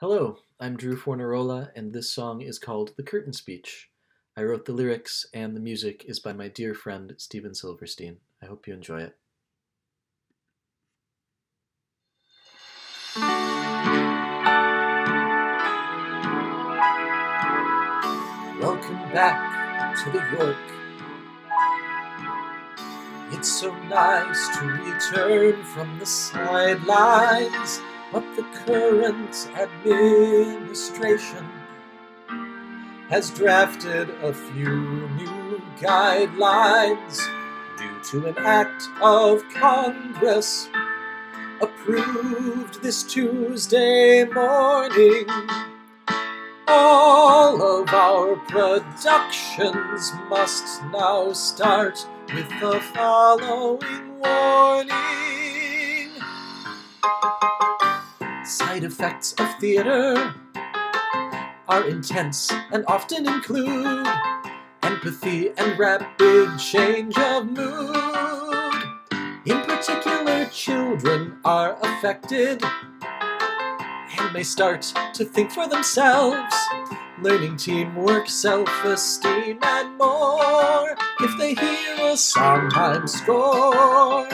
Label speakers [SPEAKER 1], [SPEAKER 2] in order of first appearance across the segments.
[SPEAKER 1] Hello, I'm Drew Fornarola, and this song is called The Curtain Speech. I wrote the lyrics, and the music is by my dear friend Steven Silverstein. I hope you enjoy it. Welcome back to the York. It's so nice to return from the sidelines but the current administration has drafted a few new guidelines due to an act of Congress approved this Tuesday morning. All of our productions must now start with the following Side effects of theater are intense and often include empathy and rapid change of mood. In particular, children are affected and may start to think for themselves, learning teamwork, self esteem, and more. If they hear a Sondheim score,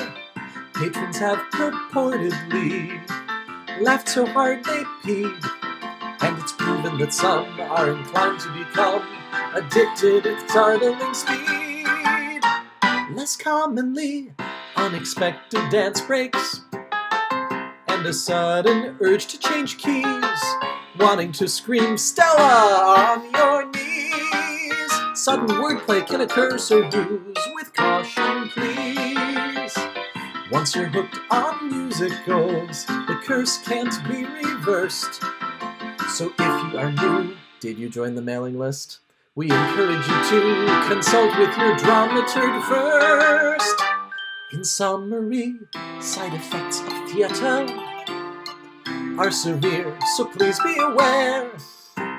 [SPEAKER 1] patrons have purportedly laughed so hard they peed. And it's proven that some are inclined to become addicted at startling speed. Less commonly, unexpected dance breaks, and a sudden urge to change keys, wanting to scream Stella on your knees. Sudden wordplay can occur, so use with caution. Once you're hooked on musicals, the curse can't be reversed. So if you are new, did you join the mailing list? We encourage you to consult with your dramaturg first. In summary, side effects of theater are severe, so please be aware.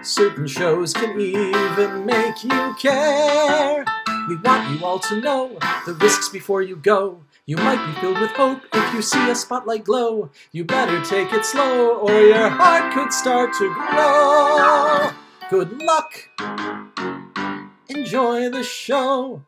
[SPEAKER 1] Certain shows can even make you care. We want you all to know the risks before you go. You might be filled with hope if you see a spotlight glow. You better take it slow, or your heart could start to grow. Good luck. Enjoy the show.